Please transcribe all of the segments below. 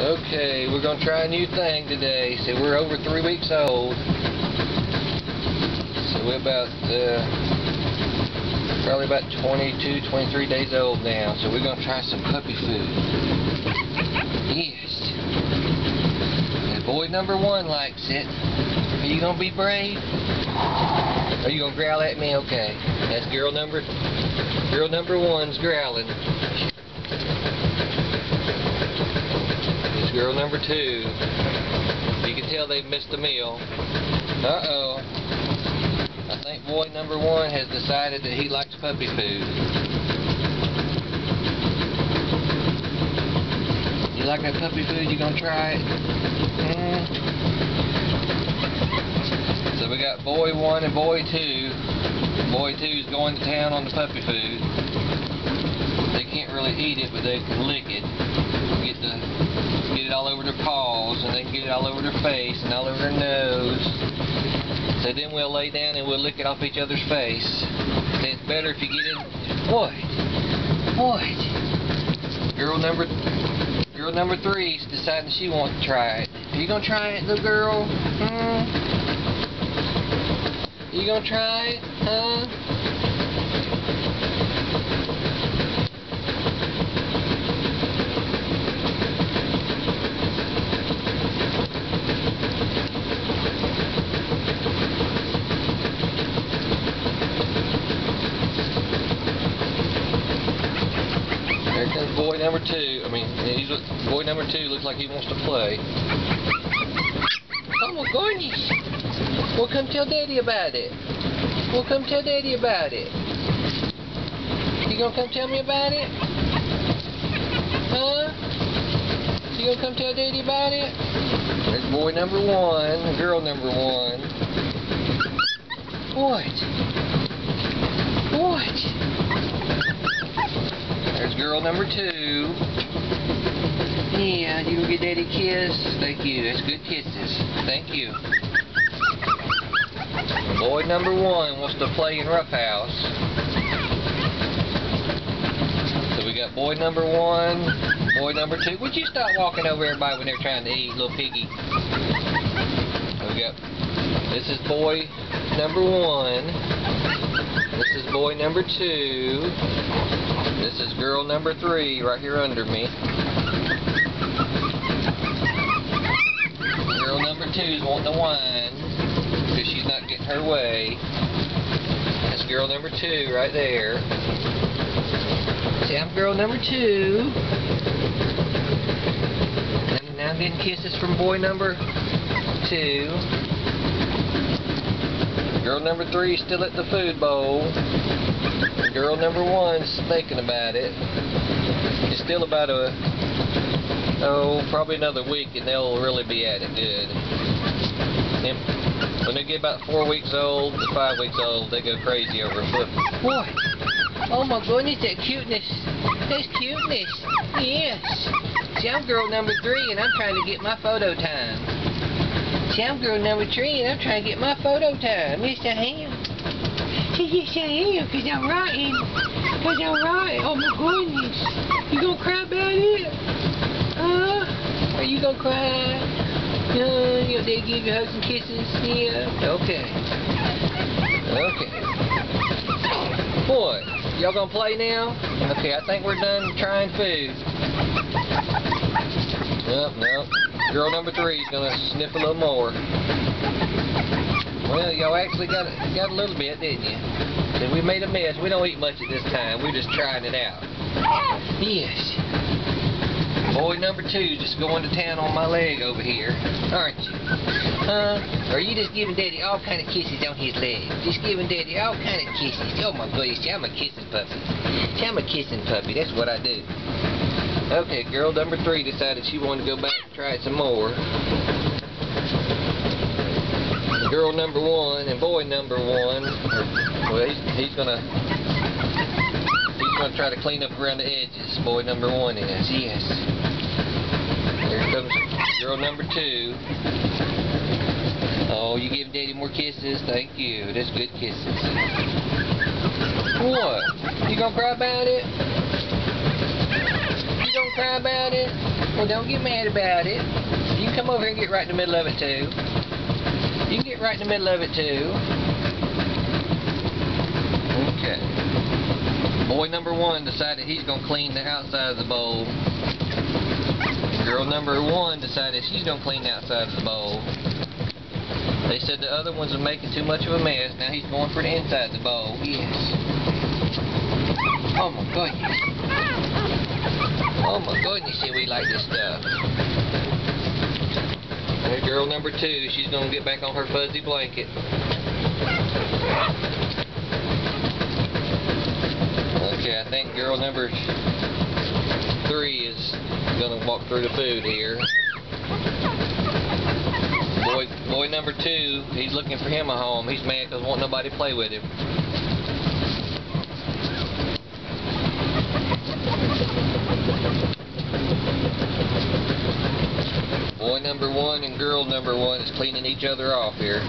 Okay, we're going to try a new thing today. So we're over three weeks old. So we're about, uh, probably about 22, 23 days old now. So we're going to try some puppy food. Yes. And boy number one likes it. Are you going to be brave? Are you going to growl at me? Okay. That's girl number, girl number one's growling. Girl number two. You can tell they've missed a meal. Uh-oh. I think boy number one has decided that he likes puppy food. You like that puppy food? You gonna try it? Mm. So we got boy one and boy two. Boy two is going to town on the puppy food. They eat it, but they can lick it. Get the get it all over their paws, and they can get it all over their face and all over their nose. So then we'll lay down and we'll lick it off each other's face. it's better if you get in. What? What? Girl number, girl number three's deciding she wants to try it. Are you gonna try it, little girl? Hmm? You gonna try it? Huh? boy number two. I boy number two looks like he wants to play. Oh my goodness! Well, come tell Daddy about it. Well, come tell Daddy about it. You gonna come tell me about it? Huh? You gonna come tell Daddy about it? There's boy number one, girl number one. What? What? There's girl number two. Yeah, uh, you can get daddy kiss. Thank you. That's good kisses. Thank you. Boy number one wants to play in Roughhouse. So we got boy number one, boy number two. Would you stop walking over everybody when they're trying to eat, little piggy? We got, this is boy number one. This is boy number two. This is girl number three right here under me. Girl number two's wanting to whine because she's not getting her way. That's girl number two right there. See, I'm girl number two. And now I'm getting kisses from boy number two. Girl number three still at the food bowl girl number one's thinking about it. It's still about a, oh, probably another week and they'll really be at it good. And when they get about four weeks old to five weeks old, they go crazy over foot. What? Oh my goodness, that cuteness. That's cuteness. Yes. See, I'm girl number three and I'm trying to get my photo time. See, I'm girl number three and I'm trying to get my photo time. Yes, I am. Yes, I am, because I'm writing. Because I'm writing. Oh, my goodness. You gonna cry about it? Huh? Are you gonna cry? Know, they give you hugs and kisses? Yeah? Okay. Okay. Boy, y'all gonna play now? Okay, I think we're done trying food. Nope, nope. Girl number three is gonna sniff a little more. Well, y'all actually got got a little bit, didn't you? And we made a mess. We don't eat much at this time. We're just trying it out. Yes. Boy number two just going to town on my leg over here, aren't you? Huh? Or are you just giving Daddy all kind of kisses on his leg? Just giving Daddy all kind of kisses. Oh my goodness, I'm a kissing puppy. I'm a kissing puppy. That's what I do. Okay, girl number three decided she wanted to go back and try it some more girl number one and boy number one, well, he's, he's gonna he's gonna try to clean up around the edges. Boy number one is yes. Girl number two. Oh, you give Daddy more kisses? Thank you. That's good kisses. What? You gonna cry about it? You gonna cry about it? Well, don't get mad about it. You can come over here and get right in the middle of it, too. You can get right in the middle of it, too. Okay. Boy number one decided he's to clean the outside of the bowl. Girl number one decided she's going to clean the outside of the bowl. They said the other ones are making too much of a mess. Now he's going for the inside of the bowl. Yes. Oh my goodness. Oh my goodness, see we like this stuff. There's girl number two. She's going to get back on her fuzzy blanket. Okay, I think girl number three is to walk through the food here. Boy, boy number two, he's looking for him a home. He's mad because won't nobody play with him. Boy number one and girl number one is cleaning each other off here.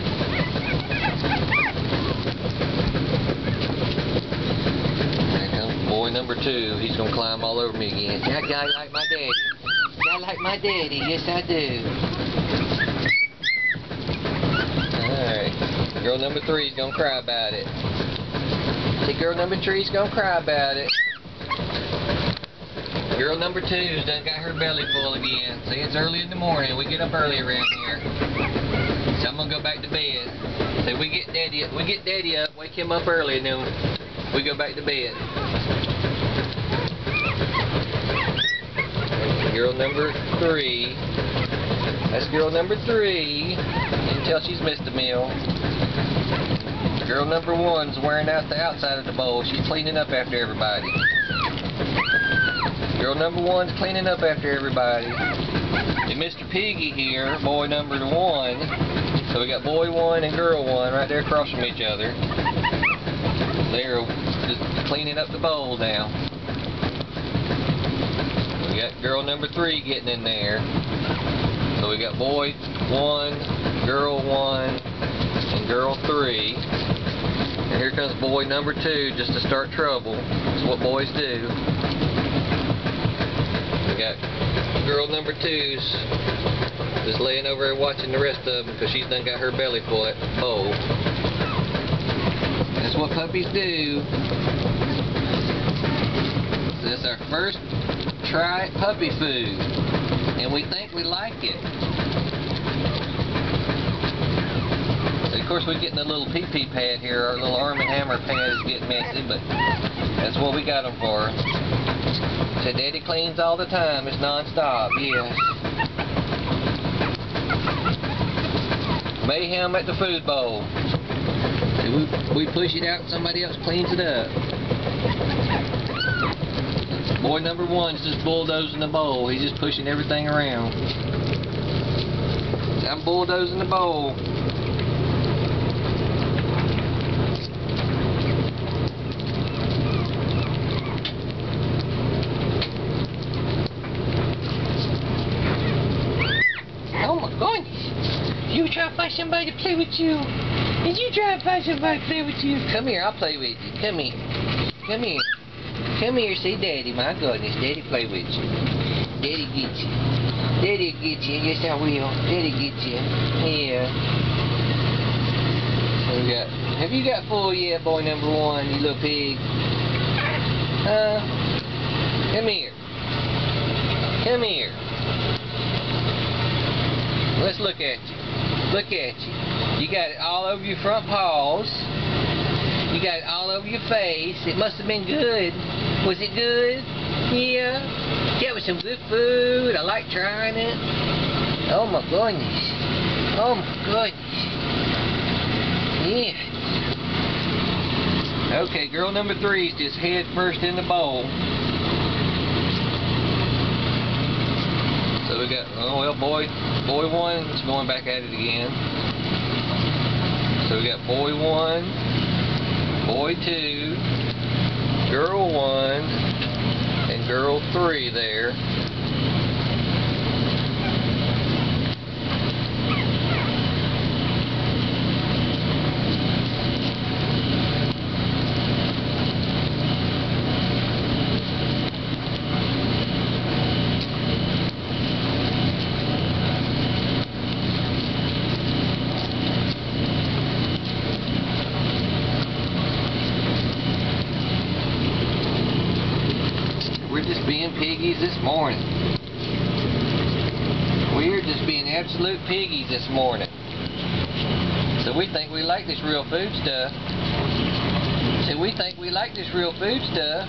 There comes boy number two. He's gonna climb all over me again. That guy like my daddy. I like my daddy. Yes, I do. Alright. Girl number three is gonna cry about it. See, girl number three is gonna cry about it. Girl number two's done got her belly full again. See, it's early in the morning. We get up early around here. So I'm gonna go back to bed. So we get daddy we get daddy up, wake him up early, and then we go back to bed. Girl number three. That's girl number three. You can tell she's missed a meal. Girl number one's wearing out the outside of the bowl. She's cleaning up after everybody. Girl number one's cleaning up after everybody. And Mr. Piggy here, boy number one. So we got boy one and girl one right there across from each other. They're just cleaning up the bowl now. Got girl number three getting in there. So we got boy one, girl one, and girl three. And here comes boy number two just to start trouble. That's what boys do. We got girl number two's just laying over there watching the rest of them because she's done got her belly full bowl. That's what puppies do. This is our first try puppy food. And we think we like it. Of course, we're getting a little pee-pee pad here. Our little Arm & Hammer pad is getting messy, but that's what we got them for. So Daddy cleans all the time. It's non-stop, yes. Mayhem at the food bowl. We, we push it out somebody else cleans it up. Boy number one's just bulldozing the bowl. He's just pushing everything around. I'm bulldozing the bowl. Oh my goodness. You try to find somebody to play with you. Did you try to find somebody to play with you? Come here, I'll play with you. Come here. Come here. Come here, see Daddy. My goodness, Daddy play with you. Daddy get you. Daddy get you. Yes, I will. Daddy get you. Yeah. We got. Have you got full yet, boy number one? You little pig. Huh? Come here. Come here. Let's look at you. Look at you. You got it all over your front paws. You got it all over your face. It must have been good. Was it good? Yeah. Yeah, it was some good food. I like trying it. Oh my goodness. Oh my goodness. Yeah. Okay, girl number three's just head first in the bowl. So we got, oh well, boy, boy one is going back at it again. So we got boy one, boy two, girl one, and girl three there. Piggies this morning. We're just being absolute piggies this morning. So we think we like this real food stuff. So we think we like this real food stuff.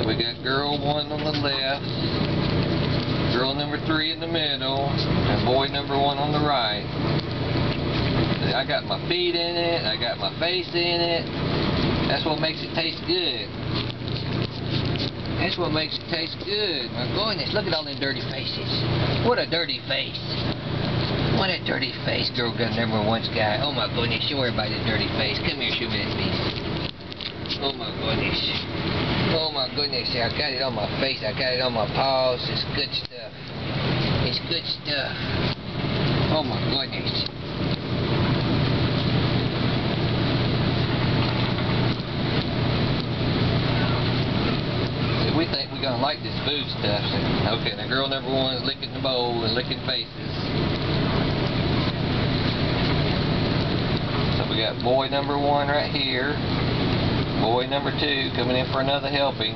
So we got girl one on the left, girl number three in the middle, boy number one on the right. I got my feet in it, I got my face in it. That's what makes it taste good. That's what makes it taste good. My goodness, look at all them dirty faces. What a dirty face. What a dirty face, girl gun number one's guy. Oh my goodness, you show everybody the dirty face. Come here, show me that face. Oh my goodness. Oh my goodness, I got it on my face, I got it on my paws. It's good stuff. Good stuff. Uh, oh my goodness. We think we're gonna like this food stuff. Okay, now girl number one is licking the bowl and licking faces. So we got boy number one right here. Boy number two coming in for another helping.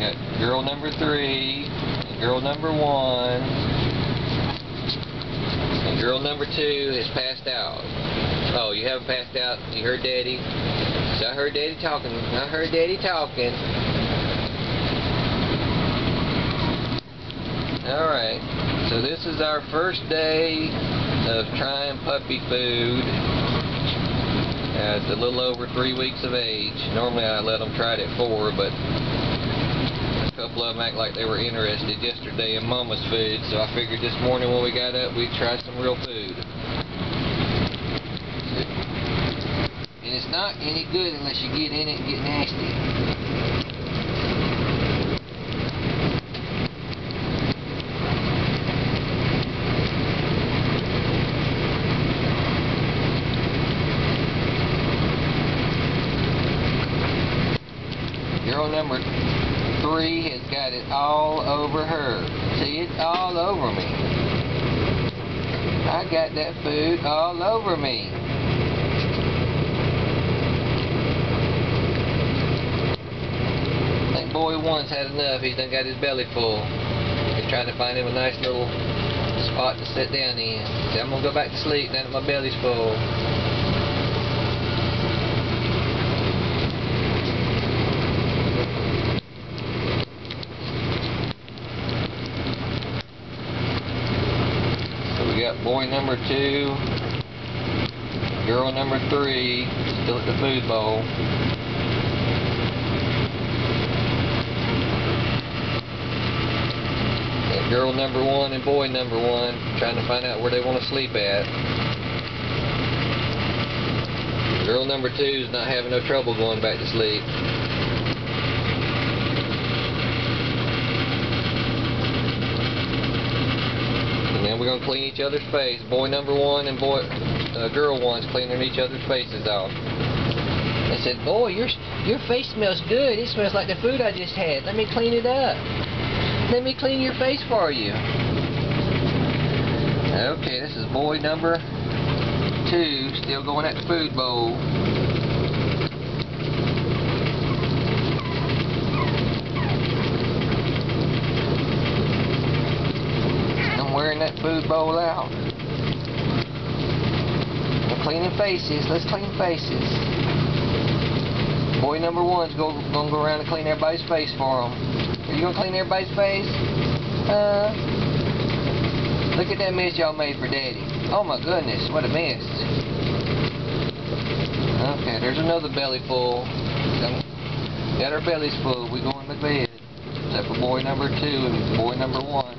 Got girl number three, girl number one, and girl number two has passed out. Oh, you haven't passed out? You heard Daddy? So I heard Daddy talking. I heard Daddy talking. Alright, so this is our first day of trying puppy food It's a little over three weeks of age. Normally I let them try it at four, but couple of them act like they were interested yesterday in Mama's food, so I figured this morning when we got up we'd try some real food. And it's not any good unless you get in it and get nasty. Number three has got it all over her. See, it's all over me. I got that food all over me. Think boy one's had enough. He's done got his belly full. He's trying to find him a nice little spot to sit down in. I'm gonna go back to sleep now that my belly's full. So we got boy number two, girl number three, still at the food bowl. Girl number one and boy number one trying to find out where they want to sleep at. Girl number two is not having no trouble going back to sleep. We're gonna clean each other's face. Boy number one and boy, uh, girl one's cleaning each other's faces off. I said, boy, your your face smells good. It smells like the food I just had. Let me clean it up. Let me clean your face for you. Okay, this is boy number two, still going at the food bowl. I'm wearing that food bowl out. We're cleaning faces. Let's clean faces. Boy number one's go, gonna go around and clean everybody's face for them. Are you gonna clean everybody's face? Uh, look at that mess y'all made for Daddy. Oh my goodness, what a mess. Okay, there's another belly full. Got our bellies full. We going to bed. Except for boy number two and boy number one.